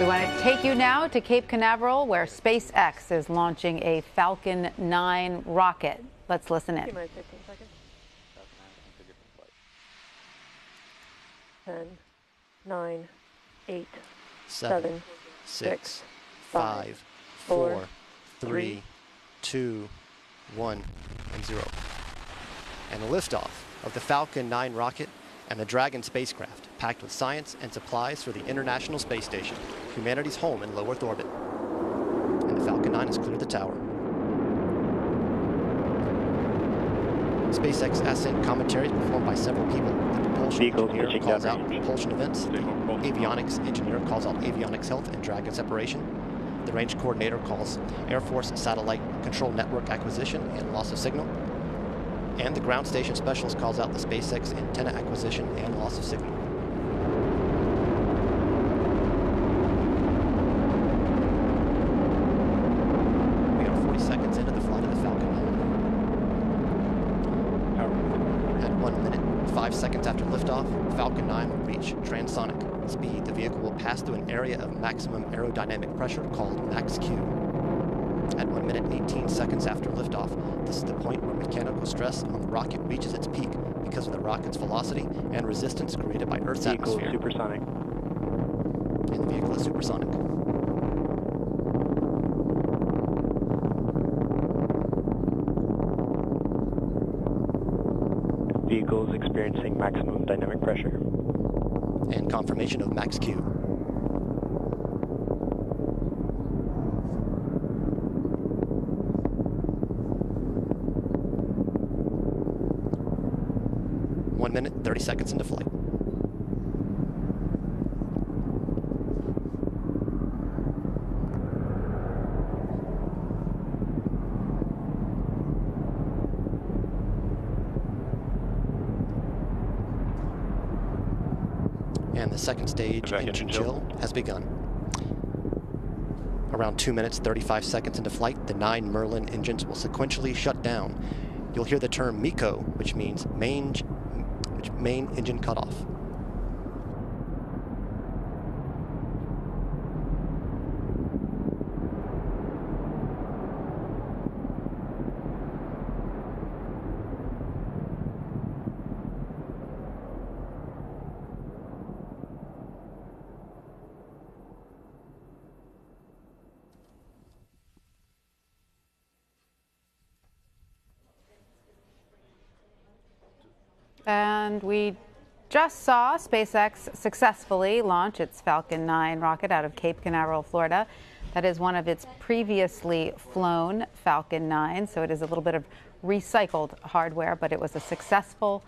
We want to take you now to Cape Canaveral, where SpaceX is launching a Falcon 9 rocket. Let's listen in. 10, 9, 8, Seven, 7, six, five, five, four, four, three, two, one, and zero. And the liftoff of the Falcon 9 rocket and the Dragon spacecraft, packed with science and supplies for the International Space Station, humanity's home in low Earth orbit. And the Falcon 9 has cleared the tower. SpaceX ascent commentary is performed by several people. The propulsion Vehicles engineer calls out propulsion events. Avionics engineer calls out avionics health and Dragon separation. The range coordinator calls Air Force satellite control network acquisition and loss of signal. And the ground station specialist calls out the SpaceX antenna acquisition and loss of signal. We are 40 seconds into the flight of the Falcon 9. At 1 minute, 5 seconds after liftoff, Falcon 9 will reach transonic speed. The vehicle will pass through an area of maximum aerodynamic pressure called max Q. At 1 minute 18 seconds after liftoff, this is the point where mechanical stress on the rocket reaches its peak because of the rocket's velocity and resistance created by Earth's Vehicle atmosphere. supersonic. And the vehicle is supersonic. Vehicle is experiencing maximum dynamic pressure. And confirmation of max Q. One minute, 30 seconds into flight. And the second stage engine engine chill has begun. Around 2 minutes 35 seconds into flight, the nine Merlin engines will sequentially shut down. You'll hear the term MECO, which means main, main engine cutoff. And we just saw SpaceX successfully launch its Falcon 9 rocket out of Cape Canaveral, Florida. That is one of its previously flown Falcon 9, so it is a little bit of recycled hardware, but it was a successful